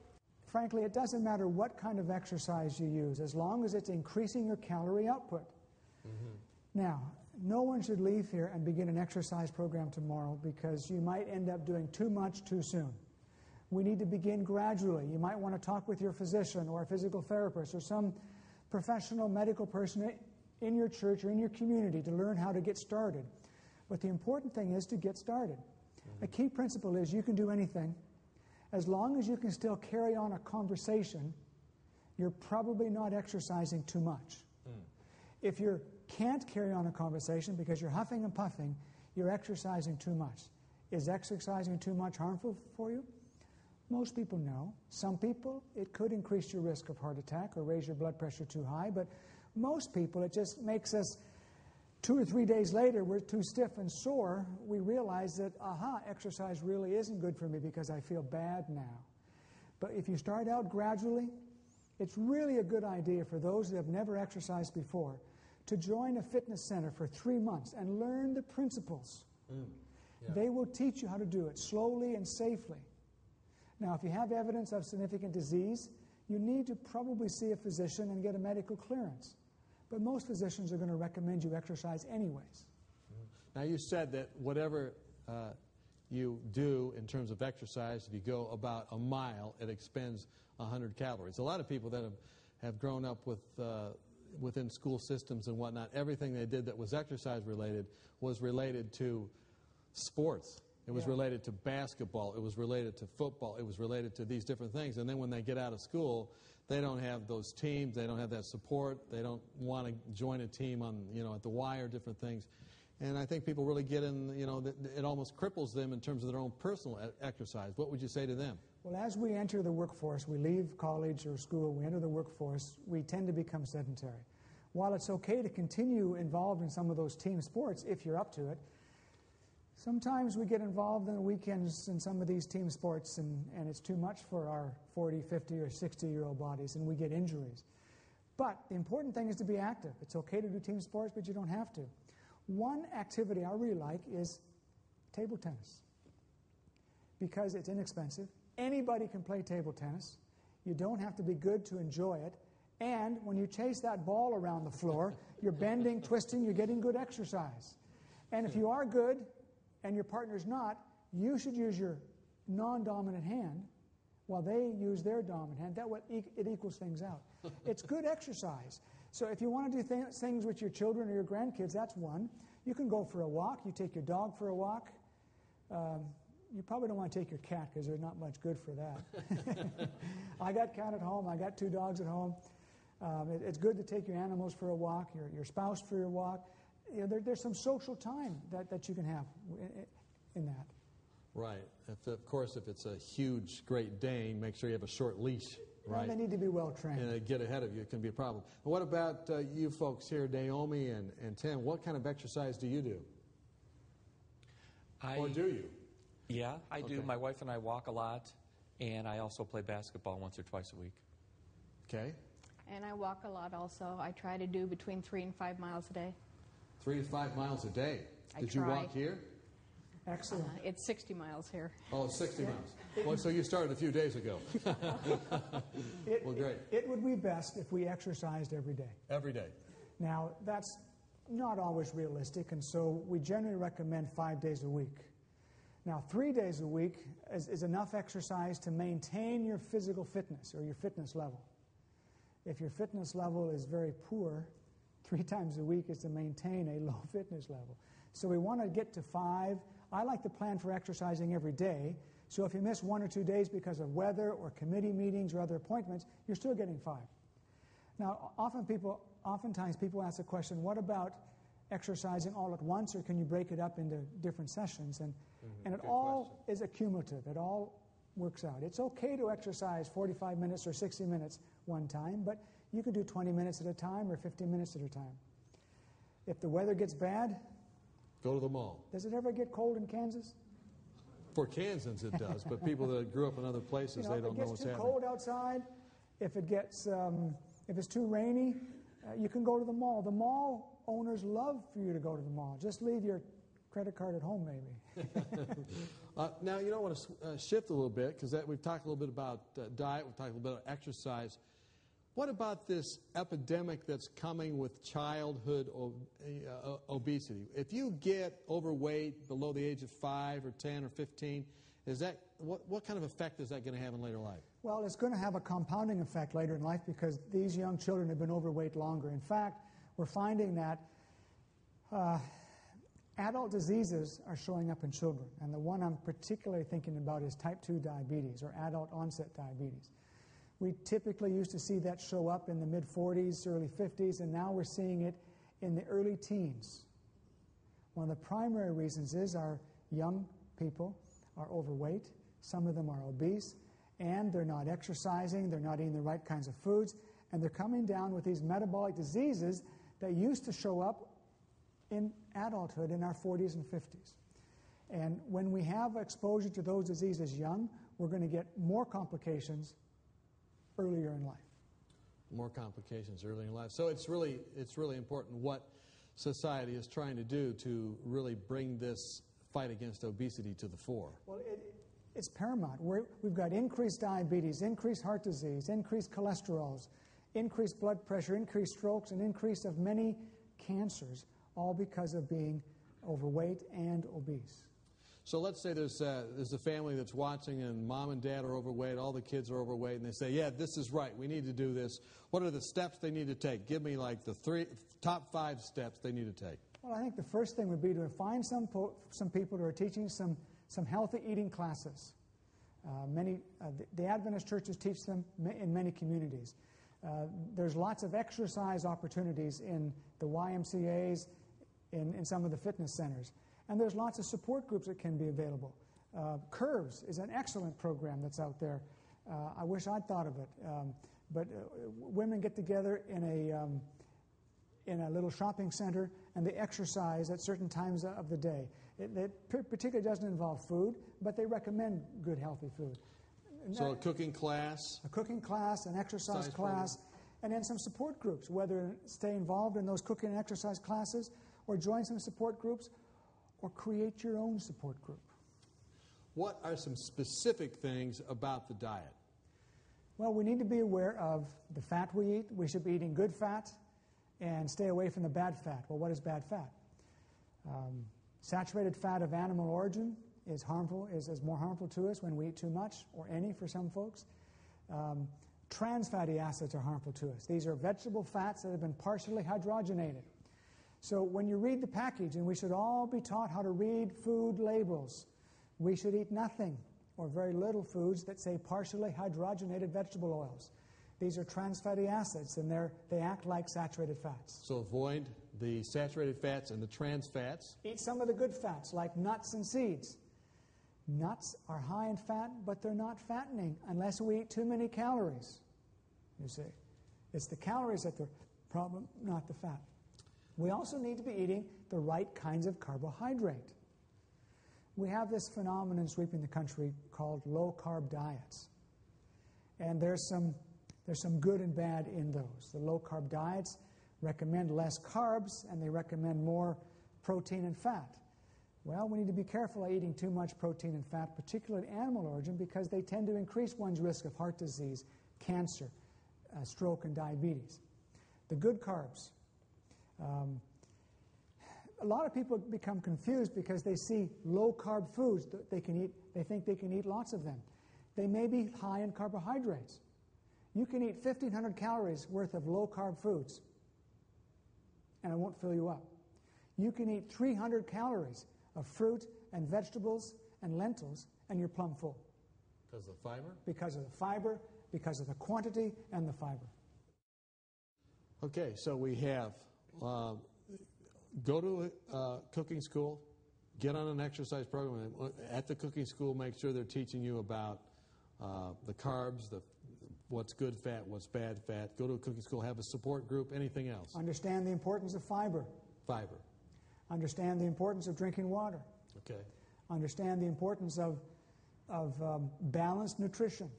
frankly, it doesn't matter what kind of exercise you use, as long as it's increasing your calorie output. Mm-hmm. Now, no one should leave here and begin an exercise program tomorrow because you might end up doing too much too soon. We need to begin gradually. You might want to talk with your physician or a physical therapist or some professional medical person in your church or in your community to learn how to get started. But the important thing is to get started. Mm-hmm. A key principle is you can do anything. As long as you can still carry on a conversation, you're probably not exercising too much. Mm. If you're can't carry on a conversation because you're huffing and puffing, you're exercising too much. Is exercising too much harmful for you? Most people know. Some people, it could increase your risk of heart attack or raise your blood pressure too high, but most people, it just makes us two or three days later, we're too stiff and sore, we realize that, aha, exercise really isn't good for me because I feel bad now. But if you start out gradually, it's really a good idea for those that have never exercised before to join a fitness center for three months and learn the principles. Mm, yeah. They will teach you how to do it slowly and safely. Now, if you have evidence of significant disease, you need to probably see a physician and get a medical clearance. But most physicians are going to recommend you exercise anyways. Now, you said that whatever uh, you do in terms of exercise, if you go about a mile, it expends 100 calories. A lot of people that have, have grown up with, uh, within school systems and whatnot, everything they did that was exercise related was related to sports. It was yeah. related to basketball. It was related to football. It was related to these different things. And then when they get out of school, they don't have those teams. They don't have that support. They don't want to join a team on, you know, at the wire, different things. And I think people really get in, you know, it almost cripples them in terms of their own personal exercise. What would you say to them? Well, as we enter the workforce, we leave college or school, we enter the workforce, we tend to become sedentary. While it's okay to continue involved in some of those team sports if you're up to it, Sometimes we get involved in the weekends in some of these team sports, and, and it's too much for our 40, 50, or 60 year old bodies, and we get injuries. But the important thing is to be active. It's okay to do team sports, but you don't have to. One activity I really like is table tennis because it's inexpensive. Anybody can play table tennis. You don't have to be good to enjoy it. And when you chase that ball around the floor, you're bending, twisting, you're getting good exercise. And if you are good, and your partner's not, you should use your non dominant hand while they use their dominant hand. That way it equals things out. it's good exercise. So if you want to do th- things with your children or your grandkids, that's one. You can go for a walk. You take your dog for a walk. Um, you probably don't want to take your cat because they're not much good for that. I got cat at home. I got two dogs at home. Um, it, it's good to take your animals for a walk, your, your spouse for your walk you know, there, there's some social time that, that you can have in, in that. Right. If, of course, if it's a huge Great Dane, make sure you have a short leash. Right. they need to be well trained. And get ahead of you, it can be a problem. what about uh, you folks here, Naomi and, and Tim? What kind of exercise do you do? I, or do you? Yeah, I okay. do. My wife and I walk a lot, and I also play basketball once or twice a week. Okay. And I walk a lot also. I try to do between three and five miles a day. Three to five miles a day. I Did try. you walk here? Excellent. Uh, it's 60 miles here. Oh, 60 yeah. miles. Well, so you started a few days ago. it, well, great. It, it would be best if we exercised every day. Every day. Now, that's not always realistic, and so we generally recommend five days a week. Now, three days a week is, is, enough exercise to maintain your physical fitness or your fitness level. If your fitness level is very poor, three times a week is to maintain a low fitness level. So we want to get to five. I like the plan for exercising every day. So if you miss one or two days because of weather or committee meetings or other appointments, you're still getting five. Now, often people, oftentimes people ask the question, what about exercising all at once, or can you break it up into different sessions? And, mm-hmm. and it Good all question. is accumulative. It all works out. It's okay to exercise 45 minutes or 60 minutes one time, but you can do 20 minutes at a time or 15 minutes at a time. If the weather gets bad, go to the mall. Does it ever get cold in Kansas? For Kansans, it does, but people that grew up in other places, you know, they don't know what's happening. If it gets too cold outside, if it gets, um, if it's too rainy, uh, you can go to the mall. The mall owners love for you to go to the mall. Just leave your credit card at home, maybe. uh, now, you know, I want to uh, shift a little bit because we've talked a little bit about uh, diet, we've talked a little bit about exercise. What about this epidemic that's coming with childhood uh, obesity? If you get overweight below the age of 5 or 10 or 15, is that, what, what kind of effect is that going to have in later life? Well, it's going to have a compounding effect later in life because these young children have been overweight longer. In fact, we're finding that uh, adult diseases are showing up in children. And the one I'm particularly thinking about is type 2 diabetes or adult onset diabetes. We typically used to see that show up in the mid 40s, early 50s, and now we're seeing it in the early teens. One of the primary reasons is our young people are overweight, some of them are obese, and they're not exercising, they're not eating the right kinds of foods, and they're coming down with these metabolic diseases that used to show up in adulthood in our 40s and 50s. And when we have exposure to those diseases young, we're going to get more complications earlier in life. More complications early in life. So it's really, it's really important what society is trying to do to really bring this fight against obesity to the fore. Well, it, it's paramount. we have got increased diabetes, increased heart disease, increased cholesterols, increased blood pressure, increased strokes, and increase of many cancers, all because of being overweight and obese. So let's say there's a, uh, there's a family that's watching and mom and dad are overweight, all the kids are overweight, and they say, yeah, this is right, we need to do this. What are the steps they need to take? Give me like the three, top five steps they need to take. Well, I think the first thing would be to find some, po- some people who are teaching some, some healthy eating classes. Uh, many, uh, the, the, Adventist churches teach them in many communities. Uh, there's lots of exercise opportunities in the YMCAs, in, in some of the fitness centers. And there's lots of support groups that can be available. Uh, Curves is an excellent program that's out there. Uh, I wish I'd thought of it. Um, but uh, women get together in a, um, in a little shopping center and they exercise at certain times of the day. It, it particularly doesn't involve food, but they recommend good, healthy food. So a cooking class? A cooking class, an exercise class, program. and then some support groups, whether stay involved in those cooking and exercise classes or join some support groups or create your own support group. What are some specific things about the diet? Well, we need to be aware of the fat we eat. We should be eating good fat and stay away from the bad fat. Well, what is bad fat? Um, saturated fat of animal origin is harmful, is, is more harmful to us when we eat too much, or any for some folks. Um, trans fatty acids are harmful to us. These are vegetable fats that have been partially hydrogenated. So when you read the package, and we should all be taught how to read food labels, we should eat nothing or very little foods that say partially hydrogenated vegetable oils. These are trans fatty acids, and they're, they act like saturated fats. So avoid the saturated fats and the trans fats. Eat some of the good fats, like nuts and seeds. Nuts are high in fat, but they're not fattening unless we eat too many calories. You see, it's the calories that are the problem, not the fat. We also need to be eating the right kinds of carbohydrate. We have this phenomenon sweeping the country called low carb diets. And there's some, there's some good and bad in those. The low carb diets recommend less carbs and they recommend more protein and fat. Well, we need to be careful of eating too much protein and fat, particularly animal origin, because they tend to increase one's risk of heart disease, cancer, uh, stroke, and diabetes. The good carbs, um, a lot of people become confused because they see low carb foods that they can eat. They think they can eat lots of them. They may be high in carbohydrates. You can eat 1,500 calories worth of low carb foods, and it won't fill you up. You can eat 300 calories of fruit and vegetables and lentils, and you're plumb full. Because of the fiber? Because of the fiber, because of the quantity and the fiber. Okay, so we have uh, go to a uh, cooking school, get on an exercise program. At the cooking school, make sure they're teaching you about uh, the carbs, the what's good fat, what's bad fat. Go to a cooking school, have a support group, anything else. Understand the importance of fiber. Fiber. Understand the importance of drinking water. Okay. Understand the importance of, of um, balanced nutrition.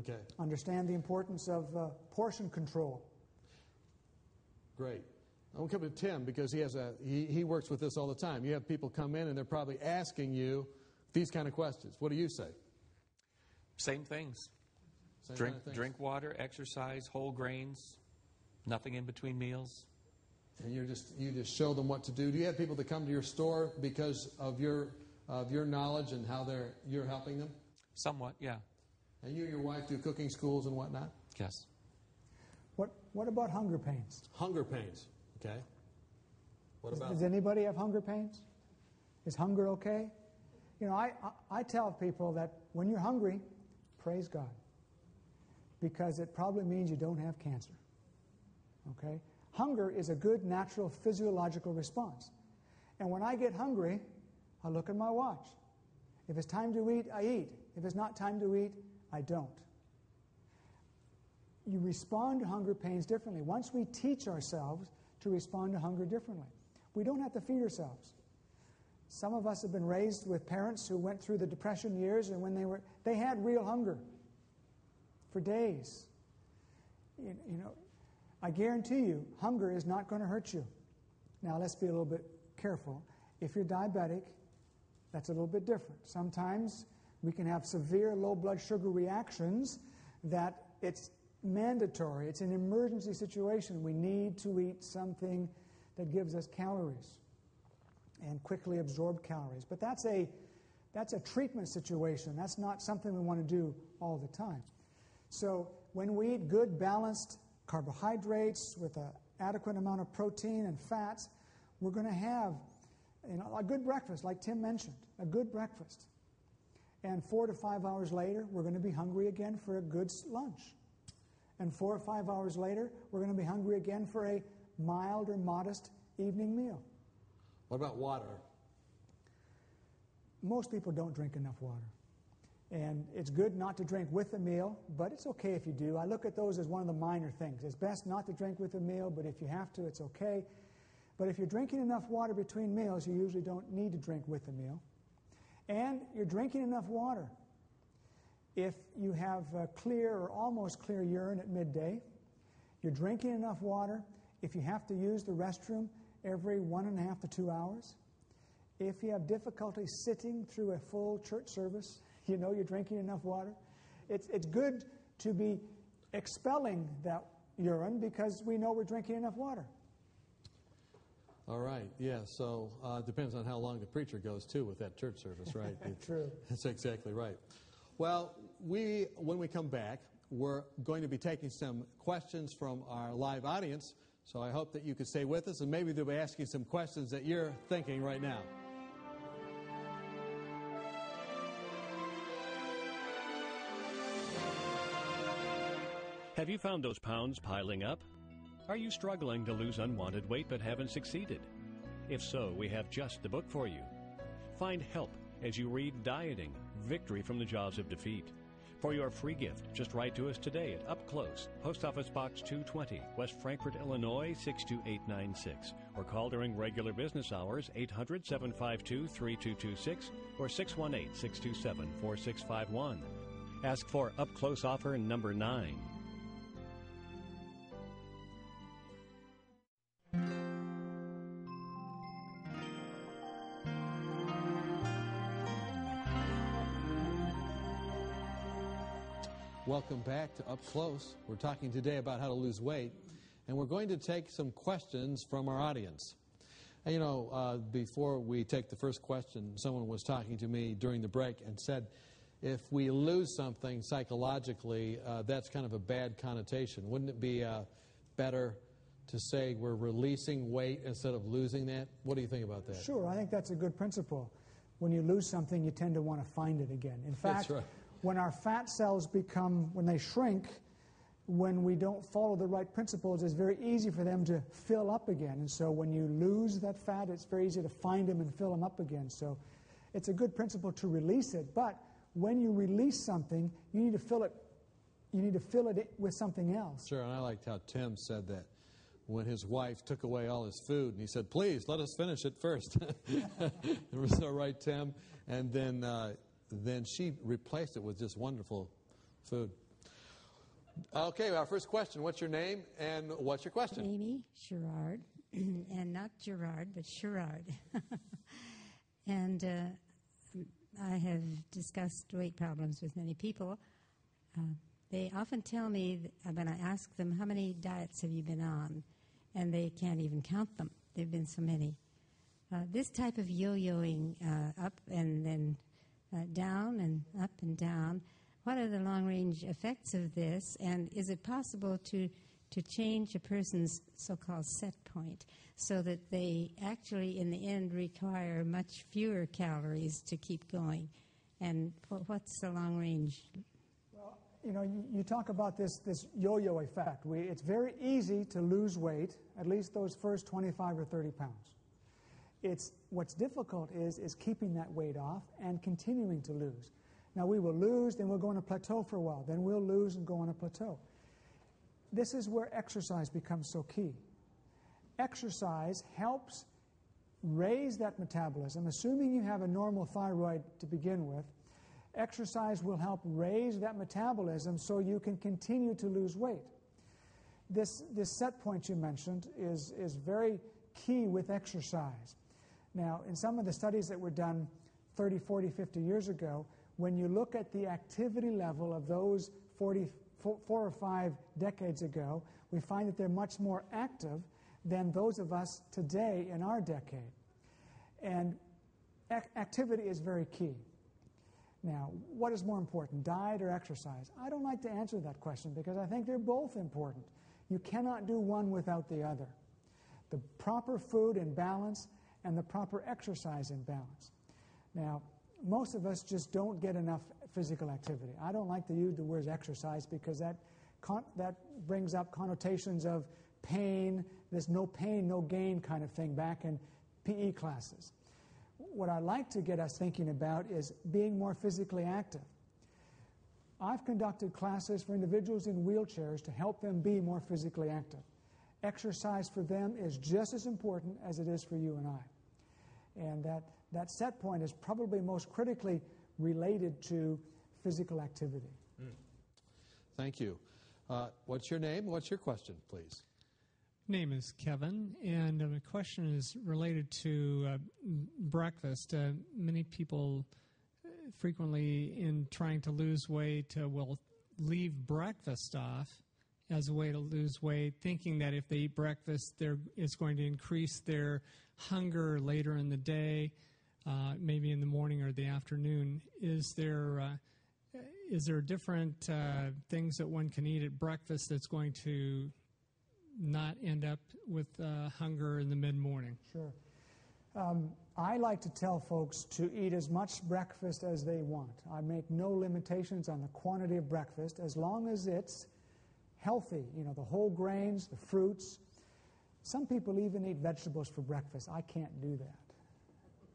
Okay. Understand the importance of uh, portion control. Great. I'm coming to Tim because he has a he, he works with this all the time. You have people come in and they're probably asking you these kind of questions. What do you say? Same things. Same drink kind of things. drink water, exercise, whole grains, nothing in between meals. And you just you just show them what to do. Do you have people that come to your store because of your of your knowledge and how they're you're helping them? Somewhat, yeah. And you and your wife do cooking schools and whatnot. Yes. What what about hunger pains? Hunger pains. Okay. What about? Does anybody have hunger pains? Is hunger okay? You know, I, I, I tell people that when you're hungry, praise God. Because it probably means you don't have cancer. Okay? Hunger is a good natural physiological response. And when I get hungry, I look at my watch. If it's time to eat, I eat. If it's not time to eat, I don't. You respond to hunger pains differently. Once we teach ourselves to respond to hunger differently. We don't have to feed ourselves. Some of us have been raised with parents who went through the depression years and when they were they had real hunger for days. You, you know, I guarantee you, hunger is not going to hurt you. Now let's be a little bit careful. If you're diabetic, that's a little bit different. Sometimes we can have severe low blood sugar reactions that it's mandatory. It's an emergency situation. We need to eat something that gives us calories and quickly absorb calories. But that's a, that's a treatment situation. That's not something we want to do all the time. So when we eat good, balanced carbohydrates with an adequate amount of protein and fats, we're going to have you know, a good breakfast, like Tim mentioned, a good breakfast. And four to five hours later, we're going to be hungry again for a good lunch. And four or five hours later, we're going to be hungry again for a mild or modest evening meal. What about water? Most people don't drink enough water. And it's good not to drink with a meal, but it's okay if you do. I look at those as one of the minor things. It's best not to drink with a meal, but if you have to, it's okay. But if you're drinking enough water between meals, you usually don't need to drink with a meal. And you're drinking enough water. If you have clear or almost clear urine at midday, you're drinking enough water. If you have to use the restroom, every one and a half to two hours. If you have difficulty sitting through a full church service, you know you're drinking enough water. It's, it's good to be expelling that urine because we know we're drinking enough water. All right, yeah, so uh, it depends on how long the preacher goes, too, with that church service, right? True. That's exactly right. Well, we, when we come back, we're going to be taking some questions from our live audience. So I hope that you could stay with us and maybe they'll be asking some questions that you're thinking right now. Have you found those pounds piling up? Are you struggling to lose unwanted weight but haven't succeeded? If so, we have just the book for you. Find help as you read Dieting Victory from the Jaws of Defeat. For your free gift, just write to us today at Up Close, Post Office Box 220, West Frankfort, Illinois 62896, or call during regular business hours 800 752 3226 or 618 627 4651. Ask for Up Close offer number 9. Welcome back to Up Close. We're talking today about how to lose weight, and we're going to take some questions from our audience. And, you know, uh, before we take the first question, someone was talking to me during the break and said, if we lose something psychologically, uh, that's kind of a bad connotation. Wouldn't it be uh, better to say we're releasing weight instead of losing that? What do you think about that? Sure, I think that's a good principle. When you lose something, you tend to want to find it again. In fact, right when our fat cells become, when they shrink, when we don't follow the right principles, it's very easy for them to fill up again. And so when you lose that fat, it's very easy to find them and fill them up again. So it's a good principle to release it. But when you release something, you need to fill it. You need to fill it with something else. Sure, and I liked how Tim said that when his wife took away all his food, and he said, "Please let us finish it first. it was right, Tim. And then uh, then she replaced it with just wonderful food. Okay, our first question. What's your name and what's your question? Amy Sherrard, and not Gerard, but Sherrard. and uh, I have discussed weight problems with many people. Uh, they often tell me when I ask them, How many diets have you been on? And they can't even count them. There have been so many. Uh, this type of yo yoing uh, up and then uh, down and up and down. What are the long range effects of this? And is it possible to, to change a person's so called set point so that they actually, in the end, require much fewer calories to keep going? And what's the long range? Well, you know, you, you talk about this, this yo yo effect. We, it's very easy to lose weight, at least those first 25 or 30 pounds. It's what's difficult is is keeping that weight off and continuing to lose. Now we will lose, then we'll go on a plateau for a while. Then we'll lose and go on a plateau. This is where exercise becomes so key. Exercise helps raise that metabolism, assuming you have a normal thyroid to begin with, exercise will help raise that metabolism so you can continue to lose weight. This, this set point you mentioned is, is very key with exercise. Now, in some of the studies that were done 30, 40, 50 years ago, when you look at the activity level of those 40, four or five decades ago, we find that they're much more active than those of us today in our decade. And ac- activity is very key. Now, what is more important, diet or exercise? I don't like to answer that question because I think they're both important. You cannot do one without the other. The proper food and balance and the proper exercise in balance. Now, most of us just don't get enough physical activity. I don't like to use the word exercise because that, con- that brings up connotations of pain, this no pain, no gain kind of thing back in PE classes. What I like to get us thinking about is being more physically active. I've conducted classes for individuals in wheelchairs to help them be more physically active. Exercise for them is just as important as it is for you and I. And that, that set point is probably most critically related to physical activity. Mm. Thank you. Uh, what's your name? What's your question, please? Name is Kevin, and uh, my question is related to uh, breakfast. Uh, many people uh, frequently, in trying to lose weight, uh, will leave breakfast off as a way to lose weight, thinking that if they eat breakfast, it's going to increase their hunger later in the day, uh, maybe in the morning or the afternoon. Is there uh, is there different uh, things that one can eat at breakfast that's going to not end up with uh, hunger in the mid morning? Sure. Um, I like to tell folks to eat as much breakfast as they want. I make no limitations on the quantity of breakfast as long as it's healthy, you know, the whole grains, the fruits. Some people even eat vegetables for breakfast. I can't do that.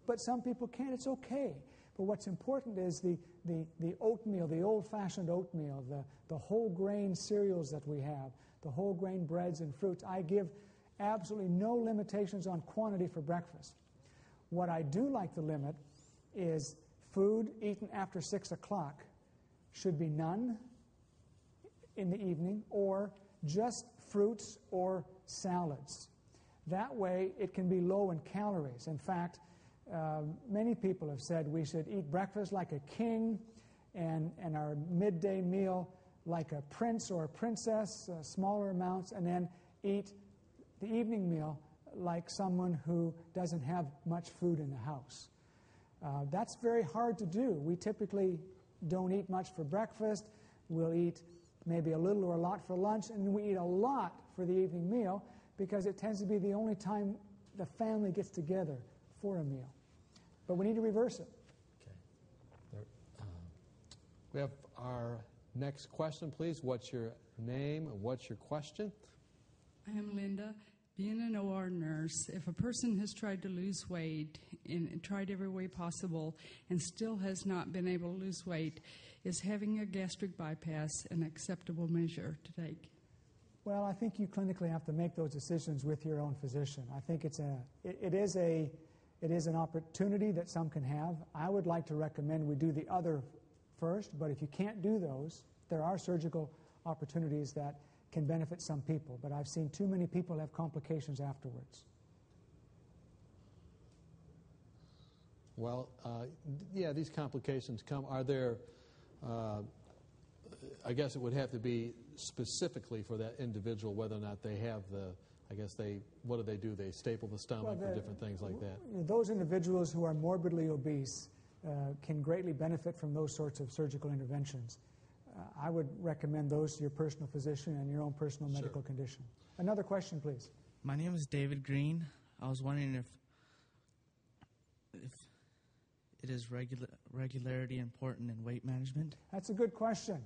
But some people can. It's okay. But what's important is the, the, the oatmeal, the old fashioned oatmeal, the, the whole grain cereals that we have, the whole grain breads and fruits. I give absolutely no limitations on quantity for breakfast. What I do like to limit is food eaten after 6 o'clock should be none in the evening or just fruits or salads. That way, it can be low in calories. In fact, uh, many people have said we should eat breakfast like a king and, and our midday meal like a prince or a princess, uh, smaller amounts, and then eat the evening meal like someone who doesn't have much food in the house. Uh, that's very hard to do. We typically don't eat much for breakfast. We'll eat maybe a little or a lot for lunch, and we eat a lot for the evening meal because it tends to be the only time the family gets together for a meal. But we need to reverse it. Okay. Um, we have our next question, please. What's your name? What's your question? I am Linda. Being an OR nurse, if a person has tried to lose weight and tried every way possible and still has not been able to lose weight, is having a gastric bypass an acceptable measure to take? Well, I think you clinically have to make those decisions with your own physician. I think it's a, it, it is a, it is an opportunity that some can have. I would like to recommend we do the other first, but if you can't do those, there are surgical opportunities that can benefit some people. But I've seen too many people have complications afterwards. Well, uh, yeah, these complications come. Are there I guess it would have to be specifically for that individual whether or not they have the, I guess they, what do they do? They staple the stomach well, or different things like that. Those individuals who are morbidly obese uh, can greatly benefit from those sorts of surgical interventions. Uh, I would recommend those to your personal physician and your own personal medical sure. condition. Another question, please. My name is David Green. I was wondering if if it is regular, regularity important in weight management? That's a good question.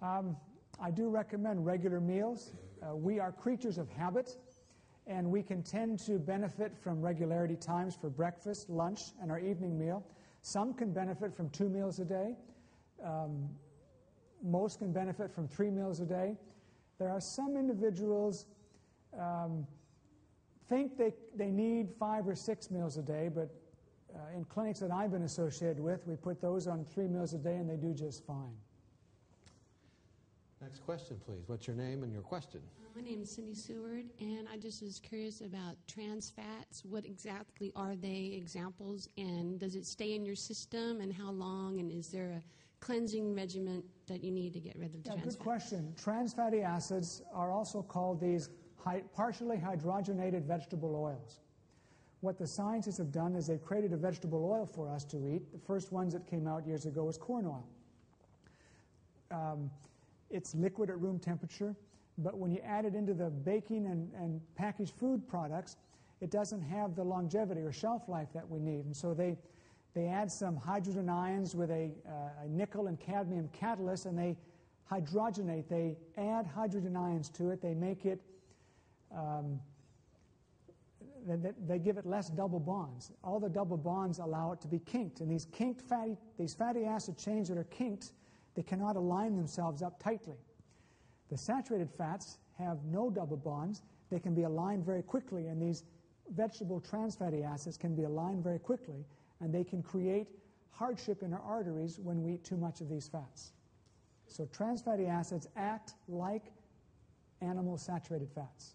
Um, I do recommend regular meals. Uh, we are creatures of habit, and we can tend to benefit from regularity times for breakfast, lunch, and our evening meal. Some can benefit from two meals a day. Um, most can benefit from three meals a day. There are some individuals, um, think they, they need five or six meals a day, but Uh, in clinics that I've been associated with, we put those on three meals a day and they do just fine. Next question, please. What's your name and your question? Uh, my name is Cindy Seward, and I just was curious about trans fats. What exactly are they examples, and does it stay in your system, and how long, and is there a cleansing regimen that you need to get rid of the yeah, trans good question. Trans fatty acids are also called these partially hydrogenated vegetable oils. What the scientists have done is they've created a vegetable oil for us to eat. The first ones that came out years ago was corn oil. Um, it's liquid at room temperature. But when you add it into the baking and, and packaged food products, it doesn't have the longevity or shelf life that we need. And so they, they add some hydrogen ions with a, uh, a nickel and cadmium catalyst and they hydrogenate. They add hydrogen ions to it. They make it, um, they give it less double bonds. All the double bonds allow it to be kinked. And these kinked fatty, these fatty acid chains that are kinked, they cannot align themselves up tightly. The saturated fats have no double bonds. They can be aligned very quickly, and these vegetable trans fatty acids can be aligned very quickly, and they can create hardship in our arteries when we eat too much of these fats. So trans fatty acids act like animal saturated fats.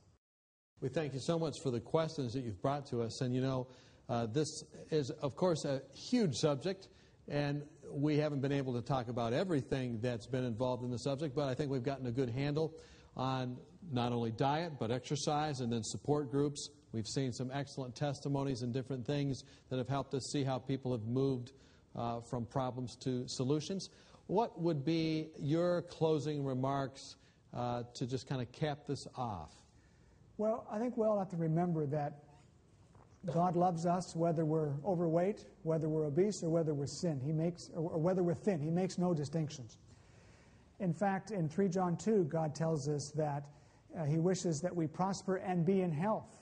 We thank you so much for the questions that you've brought to us. And you know, uh, this is, of course, a huge subject, and we haven't been able to talk about everything that's been involved in the subject, but I think we've gotten a good handle on not only diet, but exercise and then support groups. We've seen some excellent testimonies and different things that have helped us see how people have moved uh, from problems to solutions. What would be your closing remarks uh, to just kind of cap this off? Well, I think we all have to remember that God loves us whether we're overweight, whether we're obese, or whether we're sin. He makes, or whether we're thin. He makes no distinctions. In fact, in 3 John 2, God tells us that uh, He wishes that we prosper and be in health.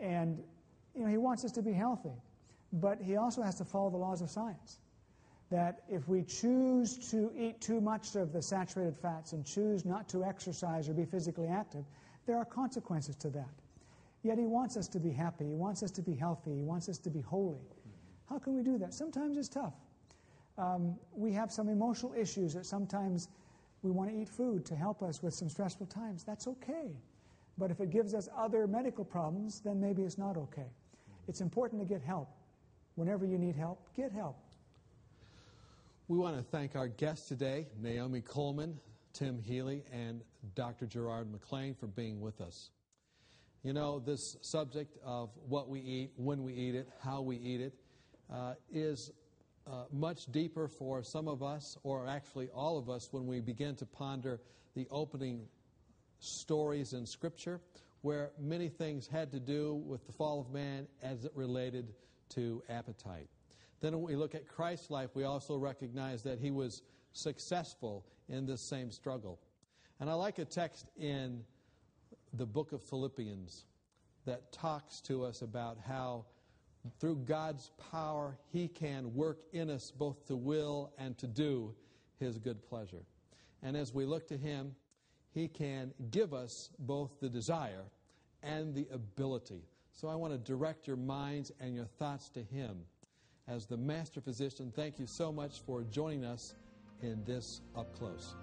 And, you know, He wants us to be healthy. But He also has to follow the laws of science. That if we choose to eat too much of the saturated fats and choose not to exercise or be physically active, there are consequences to that. Yet He wants us to be happy. He wants us to be healthy. He wants us to be holy. How can we do that? Sometimes it's tough. Um, we have some emotional issues that sometimes we want to eat food to help us with some stressful times. That's okay. But if it gives us other medical problems, then maybe it's not okay. It's important to get help. Whenever you need help, get help. We want to thank our guests today, Naomi Coleman, Tim Healy, and Dr. Gerard McLean, for being with us. You know, this subject of what we eat, when we eat it, how we eat it, uh, is uh, much deeper for some of us, or actually all of us, when we begin to ponder the opening stories in Scripture, where many things had to do with the fall of man as it related to appetite. Then, when we look at Christ's life, we also recognize that he was successful in this same struggle. And I like a text in the book of Philippians that talks to us about how through God's power He can work in us both to will and to do His good pleasure. And as we look to Him, He can give us both the desire and the ability. So I want to direct your minds and your thoughts to Him. As the Master Physician, thank you so much for joining us in this Up Close.